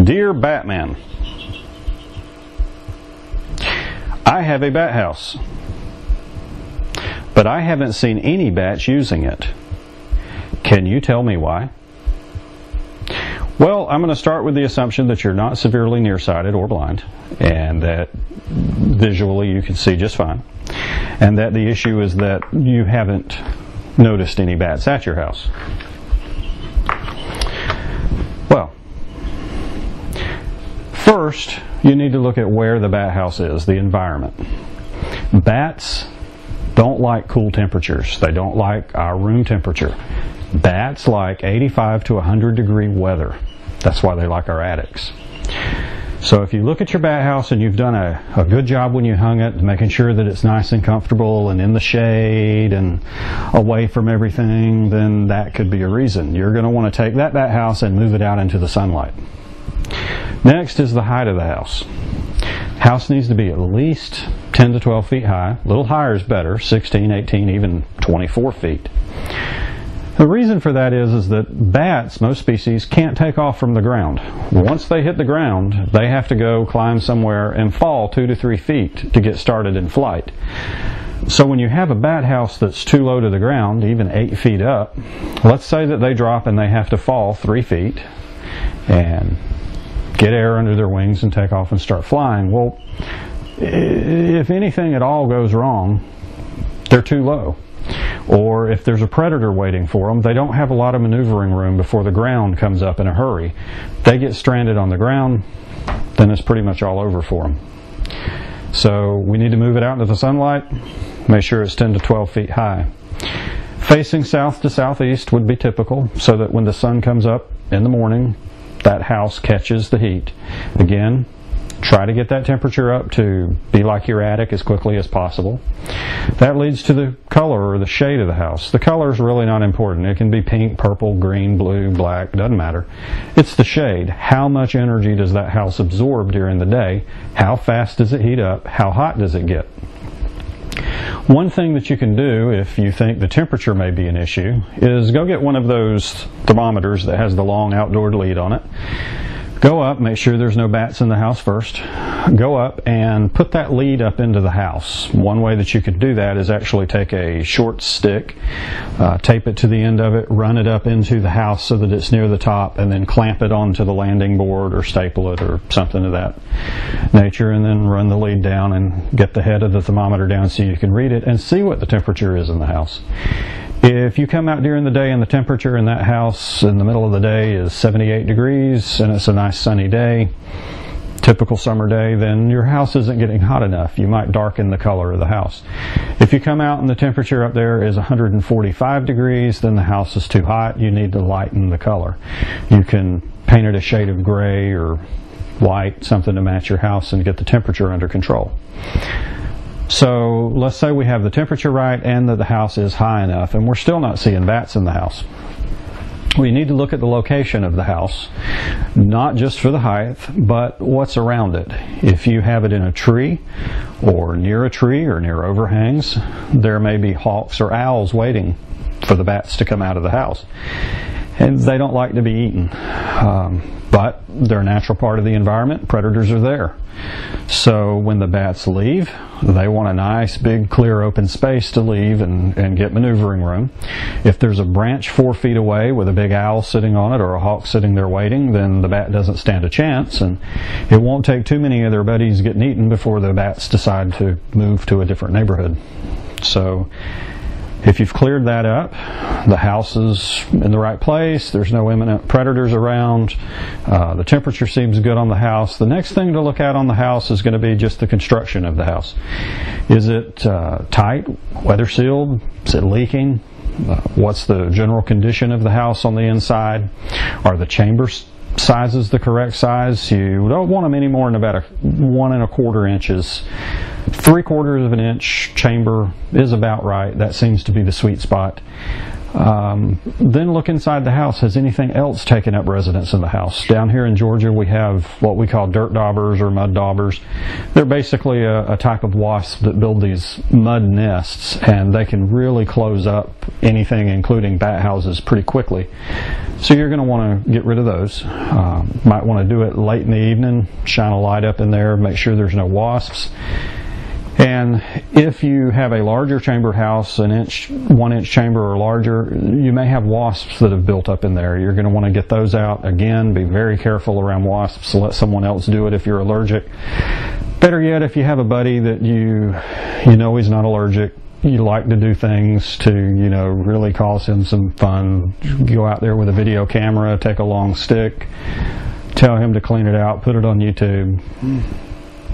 Dear Batman, I have a bat house, but I haven't seen any bats using it. Can you tell me why? Well, I'm going to start with the assumption that you're not severely nearsighted or blind, and that visually you can see just fine, and that the issue is that you haven't noticed any bats at your house. Well, first you need to look at where the bat house is, the environment. Bats don't like cool temperatures. They don't like our room temperature. Bats like 85 to 100 degree weather. That's why they like our attics. So if you look at your bat house and you've done a, a good job when you hung it, making sure that it's nice and comfortable and in the shade and away from everything, then that could be a reason. You're going to want to take that bat house and move it out into the sunlight. Next is the height of the house. House needs to be at least 10 to 12 feet high. A little higher is better, 16, 18, even 24 feet. The reason for that is, is that bats, most species, can't take off from the ground. Once they hit the ground, they have to go climb somewhere and fall two to three feet to get started in flight. So when you have a bat house that's too low to the ground, even eight feet up, let's say that they drop and they have to fall three feet and get air under their wings and take off and start flying. Well, if anything at all goes wrong, they're too low or if there's a predator waiting for them, they don't have a lot of maneuvering room before the ground comes up in a hurry. They get stranded on the ground, then it's pretty much all over for them. So we need to move it out into the sunlight, make sure it's 10 to 12 feet high. Facing south to southeast would be typical so that when the sun comes up in the morning, that house catches the heat. Again, Try to get that temperature up to be like your attic as quickly as possible. That leads to the color or the shade of the house. The color is really not important. It can be pink, purple, green, blue, black, doesn't matter. It's the shade. How much energy does that house absorb during the day? How fast does it heat up? How hot does it get? One thing that you can do if you think the temperature may be an issue is go get one of those thermometers that has the long outdoor lead on it Go up, make sure there's no bats in the house first. Go up and put that lead up into the house. One way that you could do that is actually take a short stick, uh, tape it to the end of it, run it up into the house so that it's near the top, and then clamp it onto the landing board or staple it or something of that nature, and then run the lead down and get the head of the thermometer down so you can read it and see what the temperature is in the house. If you come out during the day and the temperature in that house in the middle of the day is 78 degrees and it's a nice sunny day, typical summer day, then your house isn't getting hot enough. You might darken the color of the house. If you come out and the temperature up there is 145 degrees, then the house is too hot. You need to lighten the color. You can paint it a shade of gray or white, something to match your house and get the temperature under control. So let's say we have the temperature right and that the house is high enough, and we're still not seeing bats in the house. We need to look at the location of the house, not just for the height, but what's around it. If you have it in a tree, or near a tree, or near overhangs, there may be hawks or owls waiting for the bats to come out of the house. And they don't like to be eaten. Um, but they're a natural part of the environment. Predators are there. So when the bats leave, they want a nice, big, clear, open space to leave and, and get maneuvering room. If there's a branch four feet away with a big owl sitting on it or a hawk sitting there waiting, then the bat doesn't stand a chance. And it won't take too many of their buddies getting eaten before the bats decide to move to a different neighborhood. So if you've cleared that up, the house is in the right place, there's no imminent predators around, uh, the temperature seems good on the house, the next thing to look at on the house is going to be just the construction of the house. Is it uh, tight, weather sealed? Is it leaking? Uh, what's the general condition of the house on the inside? Are the chambers sizes the correct size. You don't want them any more than about a one and a quarter inches. Three quarters of an inch chamber is about right. That seems to be the sweet spot. Um, then look inside the house. Has anything else taken up residence in the house? Down here in Georgia, we have what we call dirt daubers or mud daubers. They're basically a, a type of wasp that build these mud nests, and they can really close up anything, including bat houses, pretty quickly. So you're going to want to get rid of those. Um, might want to do it late in the evening, shine a light up in there, make sure there's no wasps. And if you have a larger chamber house, an inch, one inch chamber or larger, you may have wasps that have built up in there. You're going to want to get those out. Again, be very careful around wasps. Let someone else do it if you're allergic. Better yet, if you have a buddy that you, you know he's not allergic, you like to do things to, you know, really cause him some fun. Go out there with a video camera, take a long stick, tell him to clean it out, put it on YouTube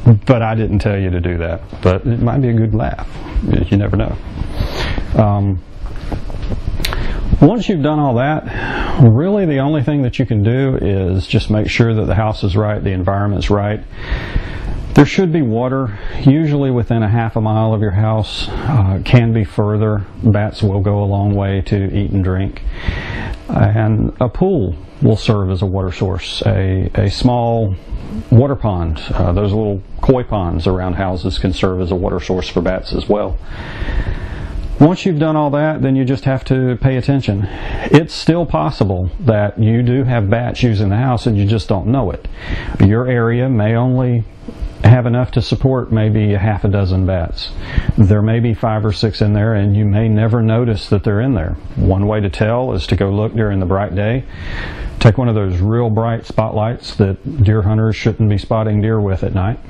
but I didn't tell you to do that. But it might be a good laugh. You never know. Um, once you've done all that, really the only thing that you can do is just make sure that the house is right, the environment's right. There should be water, usually within a half a mile of your house. Uh, can be further. Bats will go a long way to eat and drink. And a pool will serve as a water source. A, a small water pond, uh, those little koi ponds around houses can serve as a water source for bats as well. Once you've done all that, then you just have to pay attention. It's still possible that you do have bats using the house and you just don't know it. Your area may only have enough to support maybe a half a dozen bats. There may be five or six in there, and you may never notice that they're in there. One way to tell is to go look during the bright day. Take one of those real bright spotlights that deer hunters shouldn't be spotting deer with at night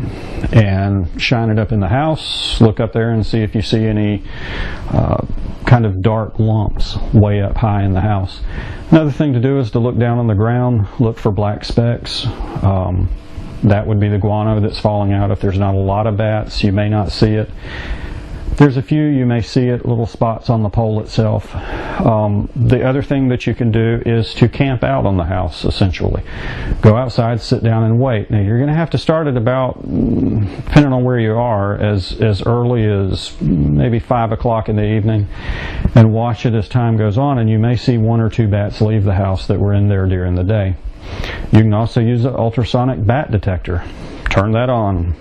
and shine it up in the house. Look up there and see if you see any uh, kind of dark lumps way up high in the house. Another thing to do is to look down on the ground, look for black specks. Um, that would be the guano that's falling out. If there's not a lot of bats, you may not see it. There's a few, you may see it, little spots on the pole itself. Um, the other thing that you can do is to camp out on the house, essentially. Go outside, sit down, and wait. Now, you're going to have to start at about, depending on where you are, as, as early as maybe 5 o'clock in the evening, and watch it as time goes on, and you may see one or two bats leave the house that were in there during the day. You can also use an ultrasonic bat detector. Turn that on.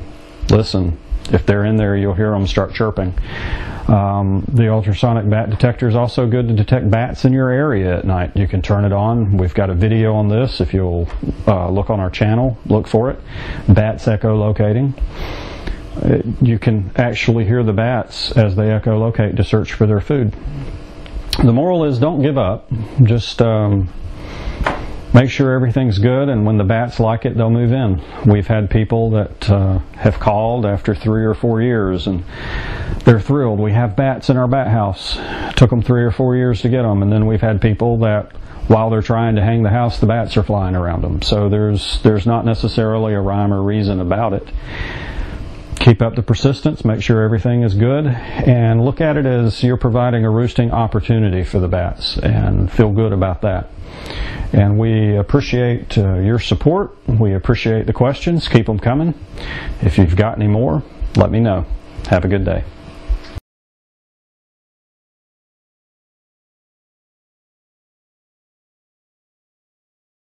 Listen. If they're in there, you'll hear them start chirping. Um, the ultrasonic bat detector is also good to detect bats in your area at night. You can turn it on. We've got a video on this. If you'll uh, look on our channel, look for it. Bats echolocating. It, uh, you can actually hear the bats as they echolocate to search for their food. The moral is don't give up. Just um, make sure everything's good, and when the bats like it, they'll move in. We've had people that uh, have called after three or four years, and they're thrilled. We have bats in our bat house. It took them three or four years to get them, and then we've had people that while they're trying to hang the house, the bats are flying around them. So there's there's not necessarily a rhyme or reason about it. Keep up the persistence, make sure everything is good, and look at it as you're providing a roosting opportunity for the bats, and feel good about that. And we appreciate uh, your support. We appreciate the questions. Keep them coming. If you've got any more, let me know. Have a good day.